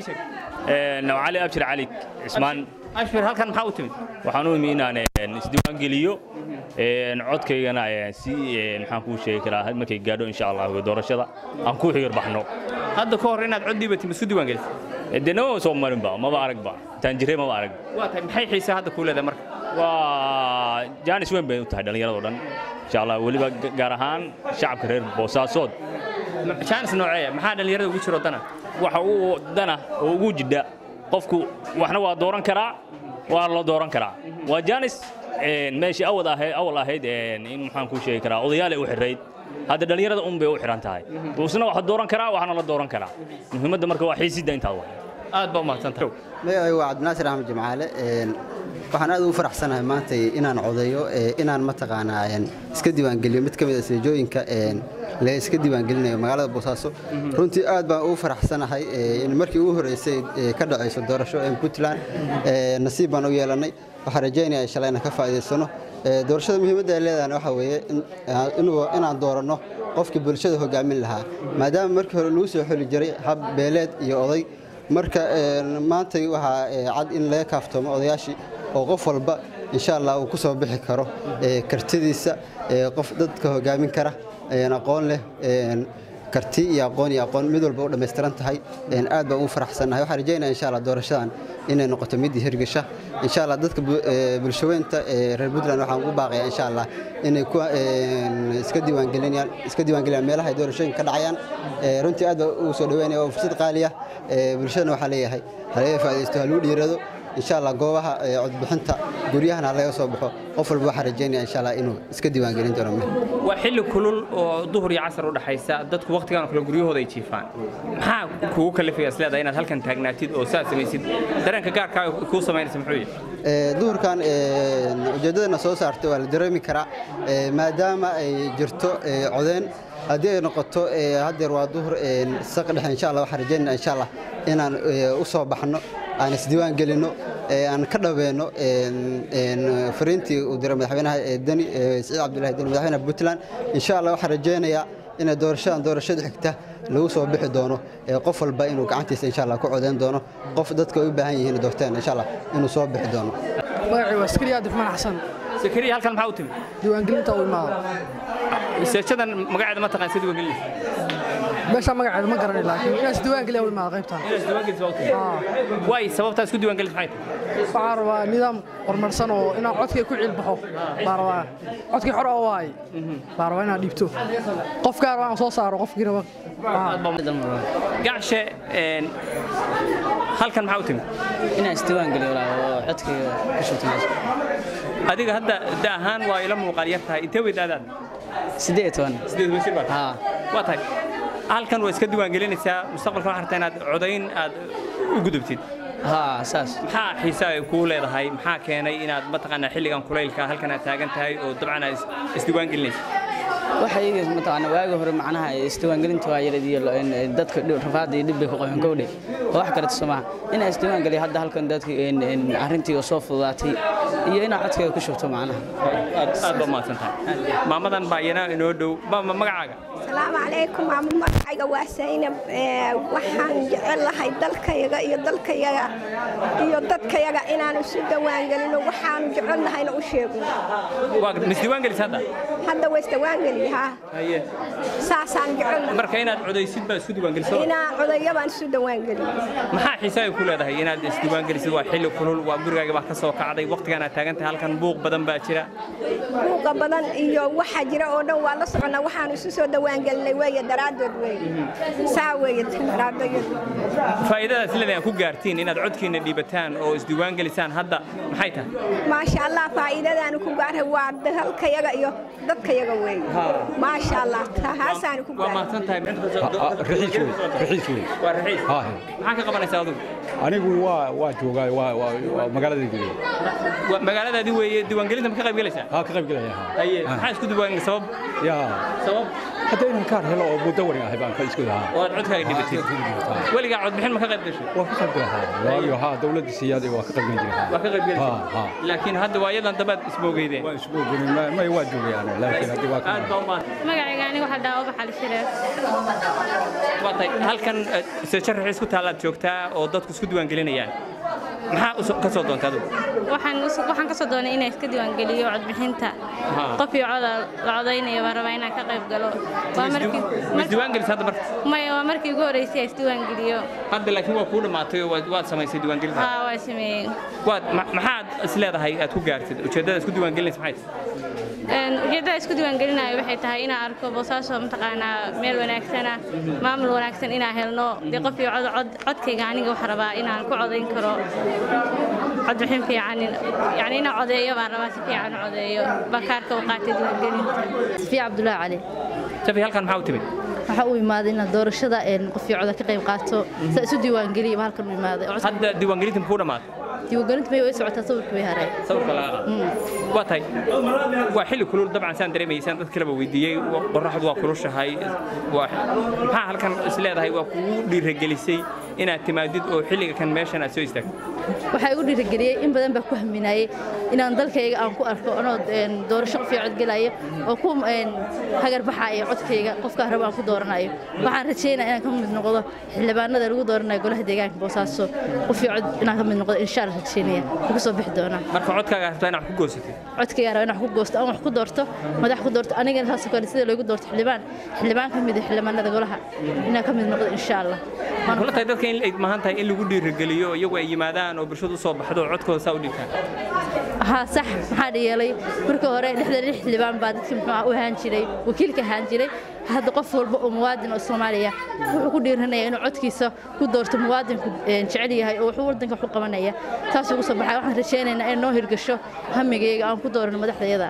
cali abshir cali cismaan halkan maxaa u timid? Waxaan u imi inaan isdiiwaan geliyo. Codkaygana si maxaan kuu sheegi karaa markay gaadho insha allah doorashada. Aan ku xigar baxno. Hadda ka hor inaad cod dhiibatid ma isku diiwaan gelisay dee nama soo marinba maba aragba taan jirre maba arag. Waa tahay maxay xiisaa hadda kuu leedahay marka? Waa jaanis weyn bay u tahay dhallinyarado dhan. Insha allah weliba gaar ahaan shacabka reer boosaasood. Jaanis nooceeya maxaa dhallinyarada ugu jiro dana waxa uu dana oo ugu jidha qofku waxna waa dooran karaa waa la dooran karaa. Waa jaanis meeshii awal ahayd awal ahayd in maxaan kuu sheegi karaa odayaal ay u xirayd hadda dhallinyarada un bay u xiran tahay. Isna waxa dooran karaa waxna la dooran karaa. Muhiimadda marka waa xiisidda intaa waay aad baa u mahadsantahay magacaygu waa cabdinaasir axmed jimcaale waxaan aad ugu faraxsanahay maanta inaan codeeyo inaan mataqaanaa iska diiwaangeliyo mid ka mid a seejooyinka la iska diiwaangelinayo magaalada boosaaso runtii aad baan ugu faraxsanahay in markii ugu horreysay ka dhacayso doorasho puntland nasiib baan u yeelannay waxaan rajaynaya shalayna ka faa'iidaysano doorashada muhiimadda ay leedahay waxaa weeye inaan dooranno qofkii bulshada hogaamin lahaa. Maadaama markii hore lagu soo xoli jiray hab beeleed iyo oday marka maanta waxaa cad in laga kaaftoomo odayaashii oo qof walba insha allah uu ku soo bixi karo kartidiisa qof dadka hogaamin kara aqoon leh karti iyo aqoon iyo aqoon mid walba u dhammaystiran tahay aad baan ugu faraxsannahay. Waxaan rajaynaya insha allah doorashadan inay noqoto mid hirgasha. Insha allah dadka bulshaweynta reer puntland waxaan ugu baaqaya insha allah inay iska diiwaangelinayaan iska diiwaangeliyaan meelaha ay doorashooyinka ka dhacayaan. Runtii aad baan ugu soo dhaweynaya oo fursad qaali ah bulshadana waxaa leeyahay halaga faa'iidaysto ha lagu dhiirado insha allah goobaha codbixinta guryahana laga soo baxo. Qof walba waxaan rajaynaya insha allah inuu iska diiwaangelin doono. Waa xilli kulul oo duhur iyo casar u dhaxaysa dadku wakhtigan oo kale guryahooda ay jiifaan. Maxaa kugu kalifaya isleedahay inaad halkan taagnaatid oo saa samaysid? Dareenka gaarkaa kuu samaynaysa muxuu yahay duhurkan ujeeddadana soo saartay waa la dareemi karaa maadaama ay jirto codeen haddii ay noqoto haddeer waa duhur saq dhexe insha allah waxaan rajaynaya insha allah inaan u soo baxno aan isdiiwaan gelinno aan ka dhaweyno fariintii uu diray madaxweynaha deni siciid cabdullahi deni madaxweynaha puntland. Insha allah waxaan rajaynayaa inay doorashadan doorashada xigta lagu soo bixi doono qof walba inuu gacantiisa insha allah ku codeyn doono qof dadka ay u baahan yihiin doorteen insha allah inuu soo bixi doono. Magacii waa askari aadif manax xasan sakariya halkan maxaa u timid? Diiwaangelinta u imaado seejadan magaceeda ma taqaan sida diiwaangelinaysa meesha magaceeda ma garanay laakiin inaas diiwaangeliya u imaado qaybtan inaad isdiiwaangelisa waa u timid. Waay sababtaa isku diiwaangelis maxay tahay waxaan rabaa nidaam horumarsan oo inaan codkay ku ciilbaxo baa rabaa codkii xor oo waay. Baa rabaa inaan dhiibto. Qof gaar aan soo saaro qofkii raba. Gacshe halkan maxaa u timid inaan isdiiwaan geliyo oo codkayga ku shubto meesha adiga hadda da ahaan waa ila muuqaal yar tahay intee weyd aadaad siddeed iyo toban sideed wisir baad haa waa tahay halkan waa iska diiwaangelinaysaa mustaqbalka waxaa rabtaa inaad codayn aad u gudubtid haa saas maxaa xiise ay kuu leedahay maxaa keenay inaad mataqaanaa xilligan kulaylka halkan aad taagan tahay oo dabcan aad isdiiwaangelinaysa waxa iyaga mataqaana waagi hore macnaha isdiiwaangelinta waa yarad iyo dadka rafaada iyo dhibbay ku qoyan gowdhe oo wax kaleto soo maaha inaan isdiiwaan geliyo hadda halkan dadka arrintii oo soo fududaatay iyo inaan codkayga ku shubto macnaha. Aad baa mahadsan tahay. Maamadan baa iyana inoo dhow. Maama magacaaga? Asalaamu calaykum maamo magacayga waa saynab waxaan jecel lahay dalkayaga iyo dalkayaga iyo dadkayaga inaan isu dawaangelino waxaanu jecelnahayna u sheegno waa misdiiwaangelis hadda hadda waa isdawaangeliya haa haye. Saasaan jecelnahay marka inaad codaysid baa isku diiwaangelisay inaan codaya baan isu dawaangeliyo maxaa xiise ay ku leedahay inaad isdiiwaangelisid waa xilli kulul waa gurigaaga baa ka soo kacday waqtigaan aad taagan tahay halkan buuq badan baa jira buuqa badan iyo waxa jira oo dhan waa la soconnaa waxaanu isu soo dawaangelinay weeye daraaddood weeye saa weeye faa'iidadaas leedahay aad ku gaartiin inaad codkiina dhiibataan oo isdiiwaangelisaan hadda. Maxay tahay? Maasha allah faa'iidadaanu ku gaaray waa dalkayaga iyo dadkayaga weeye maasha allah taasaanu ku maxaa ka qabanaysaa adigu anigu waa waa joogaa waa Waa magaaladaadii weeye diiwaangelinta ma ka qayb galaysaa haa ka qayb galaya haa haye maxaa isku diiwaangelin sabab yaa sabab hadda inaan kaar helo oo muddo wari ahay baan ka isku lahaa oo aad codkaaga dhibatid weligaa codbixin ma ka qayb gashay waa ka qayb galahaa waayo haa dowladda siyaada waa ka qayb geli jiray waa ka qayb haa galaysa haa laakiin hadda waayadan dambe aad ismoogeydeen waa isku ogeyn may waa joogayaan laakiin hadda waa ka aad baa u mahad magacayga aniga waxaa dhaha ubax ali shireef waa tahay halkan sejaraxiis ku taalaad joogtaa oo dadku isku diiwaangelinayaan maxaa ka soo doontay adigu? Waxaan ka soo doonay inaan iska diiwaangeliyo codbixinta qof iyo coda la codaynayo baan rabaa inaan ka qayb galo. Isdiiwaangelisa hadda marka. maya waa markii ugu horreysay aan isdiiwaangeliyo hadda laakiin waa kuu dhammaatay oo waad samaysay diiwaangelinta. Haa waa sameeyey. Waad ma- maxaad is leedahay aad ku gaartid? Ujeeddada isku diiwaangelinaysa maxay? Ujeeddada isku diiwaangelinayo waxay tahay inaan arko boosaaso mataqaanaa meel wanaagsana maamul wanaagsan inaan helno. Dee qof iyo cod cod codkayga aniga waxaa rabaa inaan ku codayn karo codbixin fiican yani inaan codeeyo baan rabaa si fiican u codeeyo. Bakaarka u qaatay diiwaangelinta safiya cabdullaahi cali. Shafi halkan maxaa u timid? Waxaa u imaaday inaan doorashada qofkii coda ka qayb qaato. Saa isu diiwaangeliya baa halkan u imaaday. Hadda diiwaangelinta muxuu dhammaatay diiwaangelinta may way socotaa sawirka way haray. Sawirka laga qaado waa tahay waa xilli kulul dabcan saan dareemaysaan dad kaleba weydiiyey wa- qorraxdu waa kulushahay waa maxaa halkan is leedahay? Waa kugu dhiiragelisay inaad timaadid oo xilliga kan meeshan aad soo istaagtid waxaa igu dhiirigeliyey in badan baa ku haminayay inaan dalkayga aan ku arko anoo doorasho qof cod gelaya oo ku een, hagar baxaya codkayga qofkaa rabo aan ku dooranayo. Waxaan rajeynaya inaan ka mid noqdo xildhibaanada lagu dooranayo golaha deegaanka boosaaso. Qof iyo cod inaan ka mid noqdo insha allah rajeynaya ugu soo bixi doonaa. Marka codkaaga rabtaa inaad ku goosatid? Codkayga raba inaan ku goosto aan wax ku doorto madax ku doorto anigana saas oo kale sida loogu doorto xildhibaan? Xildhibaan ka mid ah xildhibaanada golaha. Inaan ka mid noqdo insha allah Kula tahay dadka in maahan tahay in lagu dhiirigeliyo iyagu ay yimaadaan oo bulshadu u soo baxdo oo codkooda saa u dhiibtaan haa sax maxaa yeelay markii hore dhexdan lix xildhibaan baa dadkii muxuu u ahaan jiray wakiilka ahaan jiray. Hadda qof walba oo muwaadin oo Soomaaliya wuxuu ku dhiiranaya inuu codkiisa ku doorto muwaadinku een, jecel yahay oo wuxuu wadanka u qabanaya. Taas ugu soo baxay waxaan rajeynaynaa in noo hirgasho hamigayga aan ku doorano madaxdayada